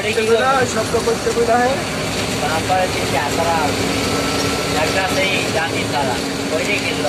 করতে বলে ওই শব্দ করতে বলে হয়। তারপরে যে আসারা একটা সেই জানি তারা ওইটাই কিনলো।